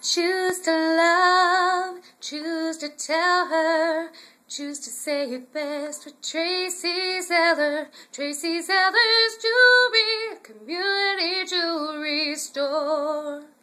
Choose to love, choose to tell her, choose to say it best with Tracy Zeller, Tracy Zeller's Jewelry, Community Jewelry Store.